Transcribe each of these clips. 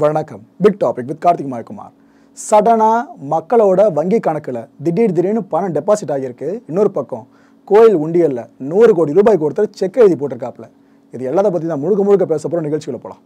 வணக்கம். Big topic with Karthik Mayakumar. சடனாக மக்களோட வங்கி கணக்கில் திடீர் திடீர்னு பணம் டெபாசிட் ஆகியிருக்கு. இன்னொரு பக்கம் கோயில் உண்டியலில் நூறு கோடி ரூபாய்க்கு ஒருத்தர் செக் எழுதி போட்டிருக்காப்புல. இது எல்லாத்த பற்றி தான் முழுக்க முழுக்க பேச போகிற நிகழ்ச்சிகளை போகலாம்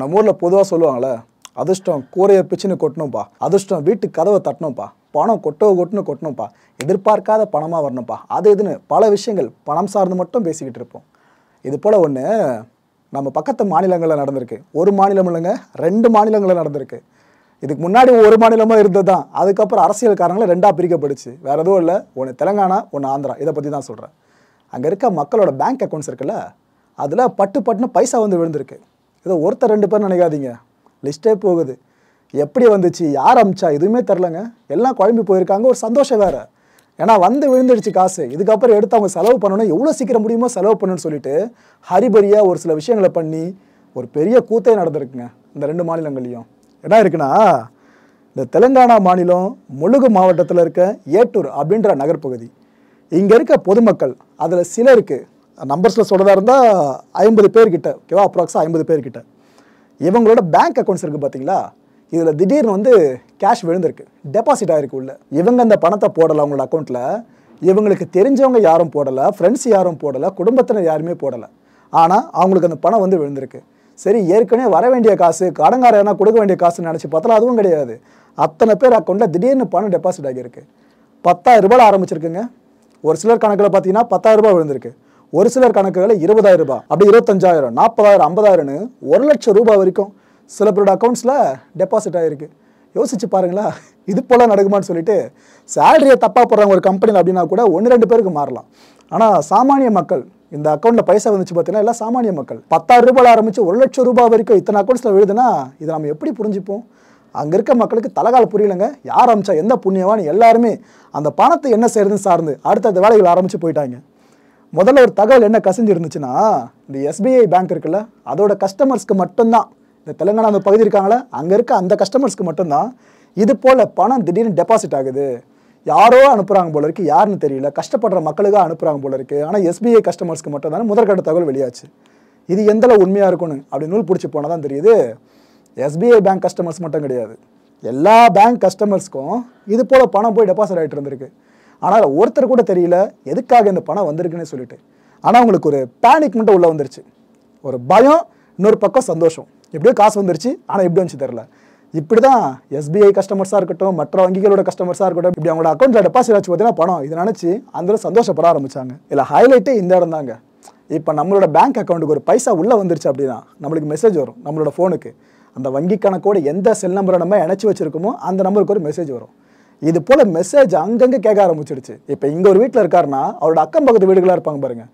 நம்ம ஊரில் பொதுவாக சொல்லுவாங்களே அதிர்ஷ்டம் கூரையை பிச்சுன்னு கொட்டணும்ப்பா அதிர்ஷ்டம் வீட்டு கதவை தட்டணும்ப்பா பணம் கொட்டோ கொட்டுன்னு கொட்டணும்ப்பா. எதிர்பார்க்காத பணமாக வரணும்ப்பா. அது இதுன்னு பல விஷயங்கள் பணம் சார்ந்து மட்டும் பேசிக்கிட்டு இருப்போம். இது போல் ஒன்று நம்ம பக்கத்து மாநிலங்களில் நடந்திருக்கு. ஒரு மாநிலம் இல்லைங்க ரெண்டு மாநிலங்களில் நடந்திருக்கு. இதுக்கு முன்னாடி ஒரு மாநிலமாக இருந்தது தான் அதுக்கப்புறம் அரசியல்காரங்களை ரெண்டாக பிரிக்கப்படுச்சு வேறு எதுவும் இல்லை. ஒன்று தெலுங்கானா ஒன்று ஆந்திரா. இதை பற்றி தான் சொல்கிறேன் அங்கே இருக்க மக்களோட பேங்க் அக்கௌண்ட்ஸ் இருக்குல்ல அதில் பட்டு பட்டுன்னு பைசா வந்து விழுந்திருக்கு. ஏதோ ஒருத்தர் ரெண்டு பேர் நினைக்காதீங்க. லிஸ்ட்டே போகுது. எப்படி வந்துச்சு யார் அமிச்சா எதுவுமே தெரிலங்க. எல்லாம் குழம்பி போயிருக்காங்க ஒரு சந்தோஷம் வேறு. ஏன்னா வந்து விழுந்துடுச்சு காசு. இதுக்கப்புறம் எடுத்து அவங்க செலவு பண்ணணும் எவ்வளோ சீக்கிரம் முடியுமோ செலவு பண்ணணும்னு சொல்லிட்டு ஹரிபரியாக ஒரு சில விஷயங்களை பண்ணி ஒரு பெரிய கூத்தே நடந்திருக்குங்க இந்த ரெண்டு மாநிலங்கள்லையும். என்ன இருக்குன்னா இந்த தெலுங்கானா மாநிலம் முழுகு மாவட்டத்தில் இருக்க ஏட்டூர் அப்படின்ற நகர்ப்பகுதி இங்கே இருக்க பொதுமக்கள் அதில் சிலருக்கு நம்பர்ஸில் சொல்கிறதா இருந்தால் ஐம்பது பேர்கிட்ட ஓகேவா அப்ராக்ஸாக ஐம்பது பேர்கிட்ட. இவங்களோட பேங்க் அக்கௌண்ட்ஸ் இருக்குது பார்த்தீங்களா இதில் திடீர்னு வந்து கேஷ் விழுந்திருக்கு. டெபாசிட் ஆகிருக்கு உள்ள. இவங்க அந்த பணத்தை போடலை அவங்களோட அக்கௌண்ட்டில் இவங்களுக்கு தெரிஞ்சவங்க யாரும் போடலை ஃப்ரெண்ட்ஸ் யாரும் போடலை குடும்பத்தினர் யாருமே போடலை. ஆனால் அவங்களுக்கு அந்த பணம் வந்து விழுந்திருக்கு. சரி ஏற்கனவே வர வேண்டிய காசு கடங்கார எதனா கொடுக்க வேண்டிய காசுன்னு நினச்சி பார்த்தா அதுவும் கிடையாது. அத்தனை பேர் அக்கௌண்ட்டில் திடீர்னு பணம் டெபாசிட் ஆகியிருக்கு. பத்தாயிரம் ரூபாயில் ஆரம்பிச்சிருக்குங்க. ஒரு சிலர் கணக்கில் பார்த்தீங்கன்னா பத்தாயிரம் ரூபாய் விழுந்திருக்கு. ஒரு சிலர் கணக்குகளில் இருபதாயிரம் ரூபாய் அப்படி இருபத்தஞ்சாயிரம் நாற்பதாயிரம் ஐம்பதாயிரம்னு ஒரு லட்சம் ரூபாய் வரைக்கும் சில பேரோட அக்கௌண்ட்ஸில் டெபாசிட் ஆகிருக்கு யோசிச்சு பாருங்களா இது போல் நடக்குமான்னு சொல்லிட்டு சேலரியை தப்பாக போடுறாங்க ஒரு கம்பெனியில் அப்படின்னா கூட ஒன்று ரெண்டு பேருக்கு மாறலாம். ஆனால் சாமானிய மக்கள் இந்த அக்கௌண்ட்டில் பைசா வந்துச்சு பார்த்தீங்கன்னா எல்லாம் சாமானிய மக்கள். பத்தாயிரம் ரூபாயில் ஆரம்பித்து ஒரு லட்சம் ரூபாய் வரைக்கும் இத்தனை அக்கௌண்ட்ஸில் விழுதுன்னா இதை நம்ம எப்படி புரிஞ்சுப்போம்? அங்கே இருக்க மக்களுக்கு தலகால் புரியலங்க. யார் ஆரம்பிச்சா எந்த புண்ணியவான்னு எல்லாருமே அந்த பணத்தை என்ன செய்யறதுன்னு சார்ந்து அடுத்தடுத்த வேலைகள் ஆரம்பித்து போயிட்டாங்க. முதல்ல ஒரு தகவல் என்ன கசிஞ்சு இருந்துச்சுன்னா இந்த எஸ்பிஐ பேங்க் இருக்குல்ல அதோட கஸ்டமர்ஸ்க்கு மட்டும்தான் இந்த தெலுங்கானா அந்த பகுதி இருக்காங்களே அங்கே இருக்க அந்த கஸ்டமர்ஸ்க்கு மட்டும்தான் இது போல் பணம் திடீர்னு டெபாசிட் ஆகுது. யாரோ அனுப்புகிறாங்க போல இருக்குது யாருன்னு தெரியல கஷ்டப்படுற மக்களுக்காக அனுப்புகிறாங்க போல இருக்குது ஆனால் எஸ்பிஐ கஸ்டமர்ஸ்க்கு மட்டும் தானே முதற்கட்ட தகவல் வெளியாச்சு. இது எந்தளவு உண்மையாக இருக்கும்னு அப்படி நூல் பிடிச்சி போனால் தான் தெரியுது. எஸ்பிஐ பேங்க் கஸ்டமர்ஸ் மட்டும் கிடையாது. எல்லா பேங்க் கஸ்டமர்ஸ்க்கும் இது போல் பணம் போய் டெபாசிட் ஆகிட்டு இருந்திருக்கு. ஆனால் ஒருத்தர் கூட தெரியல எதுக்காக இந்த பணம் வந்திருக்குன்னு சொல்லிட்டு. ஆனால் அவங்களுக்கு ஒரு பேனிக் மட்டும் உள்ளே வந்துருச்சு. ஒரு பயம் இன்னொரு பக்கம் சந்தோஷம். எப்படியோ காசு வந்துருச்சு ஆனால் எப்படி வந்துச்சு தெரில இப்படி தான் எஸ்பிஐ கஸ்டமர்ஸாக இருக்கட்டும் மற்ற வங்கிகளோட கஸ்டமர்ஸாக இருக்கட்டும் இப்படி அவங்களோட அக்கௌண்ட்டில் டெபாசிட் ஆச்சு பார்த்தீங்கன்னா பணம். இதை நினச்சி அந்த சந்தோஷப்பட ஆரம்பிச்சாங்க. இல்லை ஹைலைட்டே இந்த இடம் தாங்க. இப்போ நம்மளோட பேங்க் அக்கௌண்ட்டுக்கு ஒரு பைசா உள்ளே வந்துருச்சு அப்படின்னா நம்மளுக்கு மெசேஜ் வரும் நம்மளோட ஃபோனுக்கு அந்த வங்கி கணக்கோட எந்த செல் நம்பரை நம்ம இணைச்சி வச்சிருக்கோமோ அந்த நம்பருக்கு ஒரு மெசேஜ் வரும். இது போல் மெசேஜ் அங்கங்கே கேட்க ஆரம்பிச்சிடுச்சு. இப்போ இங்கே ஒரு வீட்டில் இருக்காருன்னா அவரோட அக்கம் பக்கத்து வீடுகளாக இருப்பாங்க பாருங்க.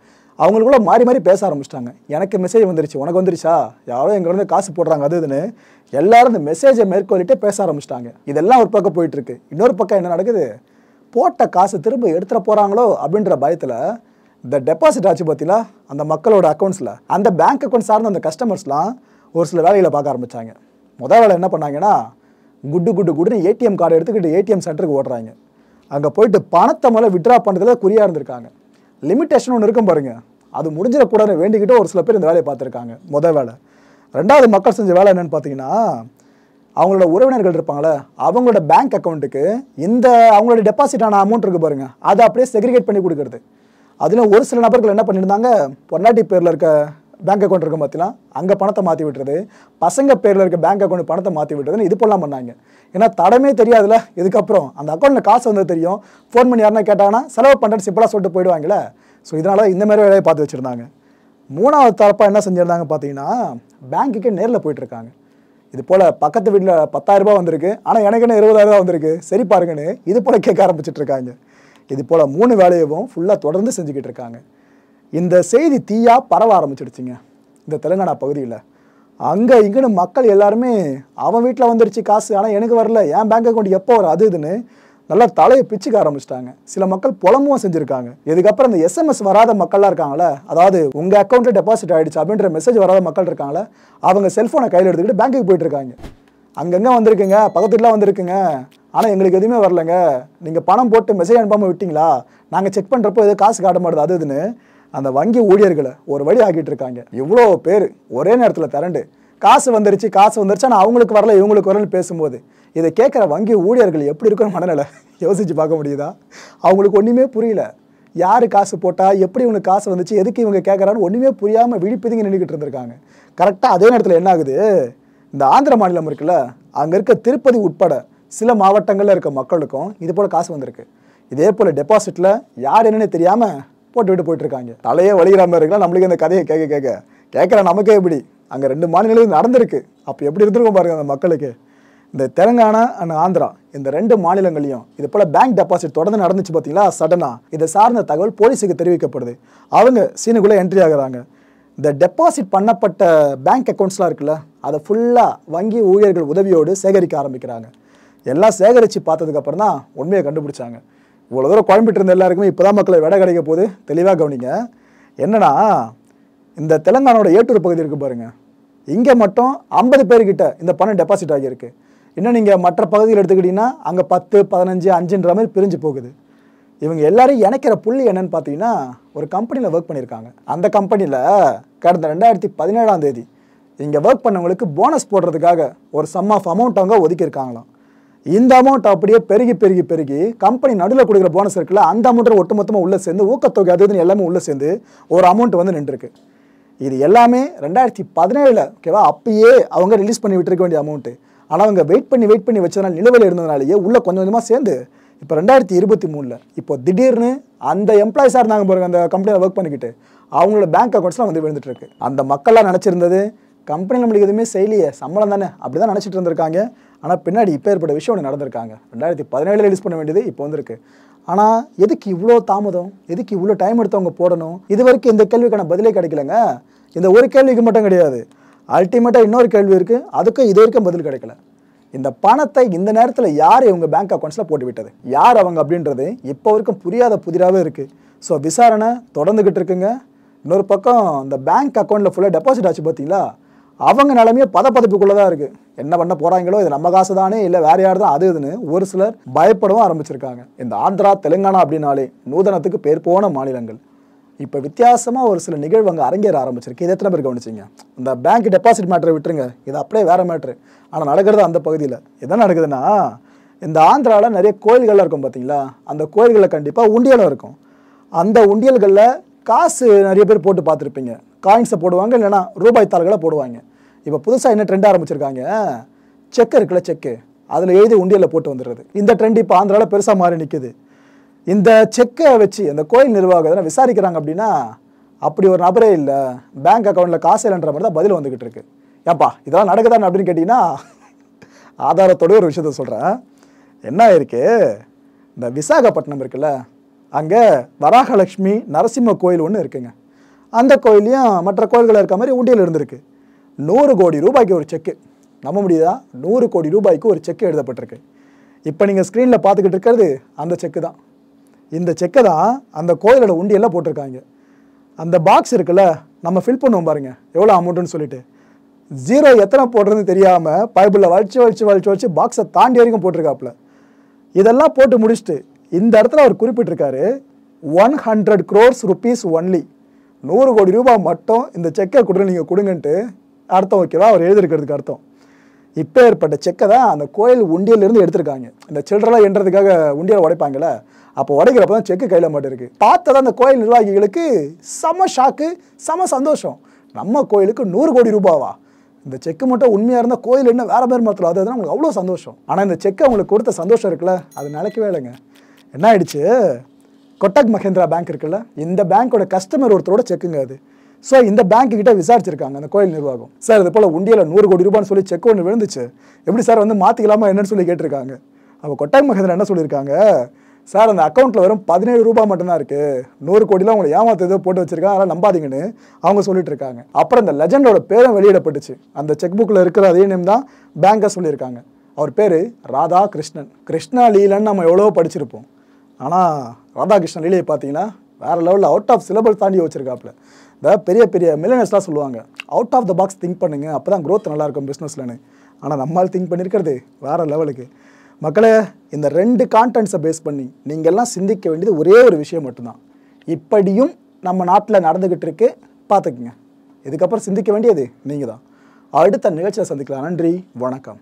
அவங்களுக்குள்ள மாறி மாறி பேச ஆரம்பிச்சிட்டாங்க. எனக்கு மெசேஜ் வந்துருச்சு. உனக்கு வந்துருச்சா? யாரோ எங்க காசு போடுறாங்க அது இதுன்னு. எல்லாரும் இந்த மெசேஜை மேற்கொள்ளிட்டு பேச ஆரம்பிச்சிட்டாங்க. இதெல்லாம் ஒரு பக்கம் போயிட்டு இருக்கு இன்னொரு பக்கம் என்ன நடக்குது? போட்ட காசு திரும்ப எடுத்துகிற போகிறாங்களோ அப்படின்ற பயத்தில் இந்த டெபாசிட் ஆச்சு பார்த்தீங்களா அந்த மக்களோட அக்கௌண்ட்ஸில் அந்த பேங்க் அக்கௌண்ட் சார்ந்த அந்த கஸ்டமர்ஸ்லாம் ஒரு சில வேலைகளை பார்க்க ஆரம்பித்தாங்க முதல் வேலை என்ன பண்ணாங்கன்னா குட்டு குட்டு குட்டுன்னு ஏடிஎம் கார்டு எடுத்துக்கிட்டு ஏடிஎம் சென்டருக்கு ஓடுறாங்க. அங்கே போயிட்டு பணத்தை மேலே விட்ரா பண்ணுறதுல குறியாக இருந்திருக்காங்க. லிமிட்டேஷன் ஒன்று இருக்கும் பாருங்க. அது முடிஞ்சிடக்கூடாதுன்னு வேண்டிக்கிட்டு ஒரு சில பேர் இந்த வேலையை பார்த்துருக்காங்க. முத வேலை. ரெண்டாவது மக்கள் செஞ்ச வேலை என்னென்னு பார்த்தீங்கன்னா அவங்களோட உறவினர்கள் இருப்பாங்களே அவங்களோட பேங்க் அக்கௌண்ட்டுக்கு இந்த அவங்களோட டெபாசிட் ஆன அமௌண்ட் இருக்குது பாருங்கள் அதை அப்படியே செக்ரிகேட் பண்ணி கொடுக்கறது. அதில் ஒரு சில நபர்கள் என்ன பண்ணியிருந்தாங்க? பொன்னாட்டி பேரில் இருக்க பேங்க் அக்கௌண்ட் இருக்கும் பார்த்தீங்களா அங்கே பணத்தை மாற்றி விட்டுறது பசங்க பேரில் இருக்க பேங்க் அக்கௌண்ட் பணத்தை மாற்றி விட்டுறதுன்னு இது போலாம் பண்ணாங்க. ஏன்னா தடமே தெரியாதுல இதுக்கப்புறம் அந்த அக்கௌண்ட்டில் காசு வந்தது தெரியும். ஃபோன் பண்ணி யாருன்னா கேட்டாங்கன்னா செலவு பண்ணுறது சிம்பிளாக சொல்லிட்டு போயிடுவாங்களே ஸோ இதனால இந்த மாதிரி வேலையை பார்த்து வச்சுருந்தாங்க. மூணாவது தரப்பாக என்ன செஞ்சுருந்தாங்க பார்த்தீங்கன்னா பேங்க்குக்கு நேரில் போயிட்டுருக்காங்க இது போல் பக்கத்து வீட்டில் பத்தாயிரம் வந்திருக்கு. ஆனால் எனக்கு என்ன இருபதாயிரம் வந்திருக்கு? சரி பாருங்கன்னு இது போல் கேட்க ஆரம்பிச்சிட்ருக்காங்க இது போல் மூணு வேலையவும் ஃபுல்லாக தொடர்ந்து செஞ்சுக்கிட்டு இருக்காங்க. இந்த செய்தி தீயாக பரவ ஆரம்பிச்சிடுச்சிங்க இந்த தெலுங்கானா பகுதியில். அங்கே இங்கேன்னு மக்கள் எல்லாருமே அவன் வீட்டில் வந்துருச்சு காசு ஆனால் எனக்கு வரல என் பேங்க் அக்கௌண்ட் எப்போ வரும் அது இதுன்னு நல்லா தலையை பிச்சுக்க ஆரம்பிச்சிட்டாங்க. சில மக்கள் புலமும் செஞ்சுருக்காங்க. இதுக்கப்புறம் இந்த எஸ்எம்எஸ் வராத மக்கள்லாம் இருக்காங்களே அதாவது உங்கள் அக்கௌண்ட்டில் டெபாசிட் ஆகிடுச்சு அப்படின்ற மெசேஜ் வராத மக்கள் இருக்காங்களே அவங்க செல்ஃபோனை கையில் எடுத்துக்கிட்டு பேங்க்குக்கு போயிட்டுருக்காங்க அங்கங்கே வந்திருக்குங்க பக்கத்துலாம் வந்திருக்குங்க ஆனால் எங்களுக்கு எதுவுமே வரலங்க. நீங்கள் பணம் போட்டு மெசேஜ் அனுப்பாமல் விட்டீங்களா? நாங்கள் செக் பண்ணுறப்போ எதுவும் காசு காட்ட மாட்டுது அது இதுன்னு அந்த வங்கி ஊழியர்களை ஒரு வழி ஆக்கிட்டு இருக்காங்க. இவ்வளோ பேர் ஒரே நேரத்தில் திரண்டு. காசு வந்துருச்சு காசு வந்துருச்சு ஆனால் அவங்களுக்கு வரல இவங்களுக்கு வரலன்னு பேசும்போது இதை கேட்குற வங்கி ஊழியர்கள் எப்படி இருக்கிற மனநிலை? யோசிச்சு பார்க்க முடியுதா? அவங்களுக்கு ஒன்றுமே புரியல. யார் காசு போட்டால் எப்படி இவங்களுக்கு காசு வந்துச்சு எதுக்கு இவங்க கேட்குறான்னு ஒன்றுமே புரியாமல் விழிப்புதுங்க நின்றுக்கிட்டு இருந்திருக்காங்க. கரெக்டாக அதே நேரத்தில் என்ன ஆகுது? இந்த ஆந்திர மாநிலம் இருக்குல்ல அங்கே இருக்க திருப்பதி உட்பட சில மாவட்டங்களில் இருக்க மக்களுக்கும் இது போல் காசு வந்திருக்கு. இதே போல் டெபாசிட்டில் யார் என்னென்னு தெரியாமல் போட்டு விட்டு போயிட்டு இருக்காங்க தலையே வலிகிற மாதிரி இருக்கலாம். நம்மளுக்கு இந்த கதையை கேட்க கேட்க கேட்குற நமக்கே எப்படி? அங்கே ரெண்டு மாநிலங்களும் நடந்திருக்கு. அப்போ எப்படி இருந்திருக்கும் பாருங்க அந்த மக்களுக்கு. இந்த தெலுங்கானா அண்ட் ஆந்திரா இந்த ரெண்டு மாநிலங்களையும் இது போல் பேங்க் டெபாசிட் தொடர்ந்து நடந்துச்சு பார்த்தீங்களா சடனாக இதை சார்ந்த தகவல் போலீஸுக்கு தெரிவிக்கப்படுது. அவங்க சீனுக்குள்ளே என்ட்ரி ஆகுறாங்க. இந்த டெபாசிட் பண்ணப்பட்ட பேங்க் அக்கௌண்ட்ஸ்லாம் இருக்குல்ல அதை ஃபுல்லாக வங்கி ஊழியர்கள் உதவியோடு சேகரிக்க ஆரம்பிக்கிறாங்க. எல்லாம் சேகரித்து பார்த்ததுக்கப்புறம் தான் உண்மையை கண்டுபிடிச்சாங்க. இவ்வளோ தூரம் குழம்பிட்டு இருந்த எல்லாருக்குமே இப்போ தான் மக்களை விடை கிடைக்க போது தெளிவாக கவனிங்க. என்னன்னா இந்த தெலுங்கானாவோட ஏட்டூர் பகுதி இருக்குது பாருங்கள் இங்கே மட்டும் ஐம்பது பேர்கிட்ட இந்த பணம் டெபாசிட் ஆகியிருக்கு. இன்னும் நீங்கள் மற்ற பகுதியில் எடுத்துக்கிட்டிங்கன்னா அங்கே பத்து பதினஞ்சு அஞ்சுன்ற மாதிரி பிரிஞ்சு போகுது. இவங்க எல்லாரும் இணைக்கிற புள்ளி என்னன்னு பார்த்தீங்கன்னா ஒரு கம்பெனியில் ஒர்க் பண்ணியிருக்காங்க. அந்த கம்பெனியில் கடந்த ரெண்டாயிரத்தி பதினேழாம் தேதி இங்கே ஒர்க் பண்ணவங்களுக்கு போனஸ் போடுறதுக்காக ஒரு சம் ஆஃப் அமௌண்ட் அவங்க ஒதுக்கியிருக்காங்களாம். இந்த அமௌண்ட் அப்படியே பெருகி பெருகி பெருகி கம்பெனி நடுவில் கொடுக்குற போனஸ் இருக்குல்ல அந்த அமௌண்ட்டில் ஒட்டுமொத்தமாக உள்ளே சேர்ந்து ஊக்கத்தொகை அது இதுன்னு எல்லாமே உள்ளே சேர்ந்து ஒரு அமௌண்ட் வந்து நின்றுருக்கு. இது எல்லாமே ரெண்டாயிரத்தி பதினேழில் ஓகேவா அப்பயே அவங்க ரிலீஸ் பண்ணி விட்டுருக்க வேண்டிய அமௌண்ட்டு ஆனால் அவங்க வெயிட் பண்ணி வெயிட் பண்ணி வச்சதுனால நிலுவையில் இருந்ததுனாலேயே உள்ளே கொஞ்சம் கொஞ்சமாக சேர்ந்து இப்போ ரெண்டாயிரத்தி இருபத்தி மூணில் இப்போ திடீர்னு அந்த எம்ப்ளாயிஸாக இருந்தாங்க பாருங்க அந்த கம்பெனியில் ஒர்க் பண்ணிக்கிட்டு அவங்களோட பேங்க் அக்கௌண்ட்ஸ்லாம் வந்து விழுந்துட்டு இருக்கு. அந்த மக்கள்லாம் நினச்சிருந்தது கம்பெனி நம்மளுக்கு எதுவுமே செய்யலையே சம்பளம் தானே அப்படி தான் நினச்சிட்டு இருந்திருக்காங்க. ஆனால் பின்னாடி இப்போ ஏற்பட்ட விஷயம் ஒன்று நடந்திருக்காங்க. ரெண்டாயிரத்தி பதினேழில் ரிலீஸ் பண்ண வேண்டியது இப்போ வந்திருக்கு. ஆனால் எதுக்கு இவ்வளோ தாமதம்? எதுக்கு இவ்வளோ டைம் எடுத்து அவங்க போடணும்? இது வரைக்கும் இந்த கேள்விக்கான பதிலே கிடைக்கலங்க. இந்த ஒரு கேள்விக்கு மட்டும் கிடையாது. அல்டிமேட்டாக இன்னொரு கேள்வி இருக்குது அதுக்கும் இது வரைக்கும் பதில் கிடைக்கல. இந்த பணத்தை இந்த நேரத்தில் யார் இவங்க பேங்க் அக்கௌண்ட்ஸில் போட்டுவிட்டது யார் அவங்க அப்படின்றது இப்போ வரைக்கும் புரியாத புதிராகவே இருக்குது ஸோ விசாரணை தொடர்ந்துக்கிட்டு இருக்குங்க. இன்னொரு பக்கம் இந்த பேங்க் அக்கௌண்ட்டில் ஃபுல்லாக டெபாசிட் ஆச்சு பார்த்தீங்களா அவங்க நிலைமையே பதப்பதப்புக்குள்ளே தான் இருக்குது என்ன பண்ண போகிறாங்களோ இது நம்ம காசு தானே இல்லை வேற யார் தான் அது இதுன்னு ஒரு சிலர் பயப்படவும் ஆரம்பிச்சிருக்காங்க. இந்த ஆந்திரா தெலுங்கானா அப்படின்னாலே நூதனத்துக்கு பேர் போன மாநிலங்கள். இப்போ வித்தியாசமாக ஒரு சில நிகழ்வு அங்கே அரங்கேற ஆரம்பிச்சிருக்கு. இது எத்தனை பேர் கவனிச்சிங்க? இந்த பேங்க் டெபாசிட் மேட்டரை விட்டுருங்க. இது அப்படியே வேற மேட்ரு ஆனால் நடக்கிறது அந்த பகுதியில். என்ன நடக்குதுன்னா இந்த ஆந்திராவில் நிறைய கோயில்கள்லாம் இருக்கும் பார்த்தீங்களா அந்த கோயில்களில் கண்டிப்பாக உண்டியலும் இருக்கும். அந்த உண்டியல்களில் காசு நிறைய பேர் போட்டு பார்த்துருப்பீங்க. காயின்ஸை போடுவாங்க இல்லைன்னா ரூபாய் தாள்களை போடுவாங்க. இப்போ புதுசாக என்ன ட்ரெண்ட் ஆரம்பிச்சிருக்காங்க? செக் இருக்குல்ல செக்கு அதில் எழுதி உண்டியலில் போட்டு வந்துடுறது. இந்த ட்ரெண்ட் இப்போ ஆந்திராவில் பெருசாக மாறி நிற்குது இந்த செக்கை வச்சு அந்த கோயில் நிர்வாகம் விசாரிக்கிறாங்க அப்படின்னா அப்படி ஒரு நபரே இல்லை. பேங்க் அக்கௌண்ட்டில் காசு இல்லைன்ற மாதிரி தான் பதில் வந்துக்கிட்டு இருக்கு. ஏப்பா இதெல்லாம் நடக்குதான்னு அப்படின்னு கேட்டிங்கன்னா ஆதாரத்தோட ஒரு விஷயத்த சொல்கிறேன் என்ன இருக்கு? இந்த விசாகப்பட்டினம் இருக்குல்ல அங்கே வராகலட்சுமி நரசிம்ம கோயில் ஒன்று இருக்குங்க. அந்த கோயிலையும் மற்ற கோயில்களில் இருக்க மாதிரி உண்டியல் இருந்திருக்கு. நூறு கோடி ரூபாய்க்கு ஒரு செக்கு. நம்ப முடியுதா? நூறு கோடி ரூபாய்க்கு ஒரு செக்கு எழுதப்பட்டிருக்கு. இப்போ நீங்கள் ஸ்க்ரீனில் பார்த்துக்கிட்டு இருக்கிறது அந்த செக்கு தான். இந்த செக்கை தான் அந்த கோயிலோட உண்டியெல்லாம் போட்டிருக்காங்க. அந்த பாக்ஸ் இருக்குல்ல நம்ம ஃபில் பண்ணுவோம் பாருங்கள் எவ்வளோ அமௌண்ட்டுன்னு சொல்லிட்டு. ஜீரோ எத்தனை போடுறதுன்னு தெரியாமல் பைபிளில் வலிச்சு வலிச்சு வலிச்சு வலிச்சு பாக்ஸை தாண்டி வரைக்கும் போட்டிருக்காப்புல. இதெல்லாம் போட்டு முடிச்சுட்டு இந்த இடத்துல அவர் குறிப்பிட்டிருக்காரு one hundred crores rupees only நூறு கோடி ரூபாய் மட்டும் இந்த செக்கை கொடுங்க நீங்கள் கொடுங்கன்ட்டு அர்த்தம் ஓகேவா? அவர் எழுதியிருக்கிறதுக்கு அர்த்தம். இப்போ ஏற்பட்ட செக்கை தான் அந்த கோயில் உண்டியலேருந்து எடுத்திருக்காங்க. இந்த சில்லறலாம் எண்றதுக்காக உண்டியல் உடைப்பாங்கல்ல அப்போ உடைக்கிறப்ப தான் செக்கு கையில் மாட்டிருக்கு இருக்கு. பார்த்ததான் அந்த கோயில் நிர்வாகிகளுக்கு செம ஷாக்கு செம சந்தோஷம். நம்ம கோயிலுக்கு நூறு கோடி ரூபாவா? இந்த செக்கு மட்டும் உண்மையாக இருந்தால் கோயில் என்ன வேறு பேர் மாற்றலாம் அது அவங்களுக்கு அவ்வளோ சந்தோஷம். ஆனால் இந்த செக்கு அவங்களுக்கு கொடுத்த சந்தோஷம் இருக்குல்ல அது நினைக்கவே இல்லைங்க. என்ன ஆயிடுச்சு? கொட்டக் மஹேந்திரா பேங்க் இருக்குல்ல இந்த பேங்க்கோட கஸ்டமர் ஒருத்தரோட செக்குங்க அது. ஸோ இந்த பேங்க் கிட்ட விசாரிச்சிருக்காங்க அந்த கோயில் நிர்வாகம். சார் இது போல் உண்டியல நூறு கோடி ரூபான்னு சொல்லி செக் ஒன்று விழுந்துச்சு. எப்படி சார் வந்து மாற்றிக்கலாமா என்னன்னு சொல்லி கேட்டிருக்காங்க. அப்போ கொட்டக் மஹேந்திரா என்ன சொல்லியிருக்காங்க? சார் அந்த அக்கௌண்ட்டில் வரும் பதினேழு ரூபாய் மட்டும்தான் இருக்குது நூறு கோடிலாம் உங்களை ஏமாத்து ஏதோ போட்டு வச்சிருக்காங்க அதெல்லாம் நம்பாதீங்கன்னு அவங்க சொல்லிட்டு இருக்காங்க அப்புறம் இந்த லெஜண்டோட பேரும் வெளியிடப்பட்டுச்சு. அந்த செக் புக்கில் இருக்கிற அதே நேம் தான் பேங்கை சொல்லியிருக்காங்க. அவர் பேர் ராதா கிருஷ்ணன் கிருஷ்ணா லீலன்னு நம்ம எவ்வளோ படிச்சிருப்போம். ஆனால் ராதாகிருஷ்ணன் லீலையை பார்த்தீங்கன்னா வேறு லெவலில் அவுட் ஆஃப் சிலபஸ் தாண்டி வச்சிருக்காப்புல இந்த பெரிய பெரிய மில்லனர்ஸ்லாம் சொல்லுவாங்க out of the box think பண்ணுங்கள் அப்போ தான் க்ரோத் நல்லாயிருக்கும் பிஸ்னஸ்லன்னு ஆனால் நம்மால் திங்க் பண்ணியிருக்கிறது வேறு லெவலுக்கு மக்களே இந்த ரெண்டு கான்டென்ட்ஸை பேஸ் பண்ணி நீங்கள் எல்லாம் சிந்திக்க வேண்டியது ஒரே ஒரு விஷயம் மட்டும்தான். இப்படியும் நம்ம நாட்டில் நடந்துக்கிட்டு இருக்கு பார்த்துக்குங்க. இதுக்கப்புறம் சிந்திக்க வேண்டியது நீங்கள் தான் அடுத்த நிகழ்ச்சியில் சந்திக்கலாம். நன்றி வணக்கம்.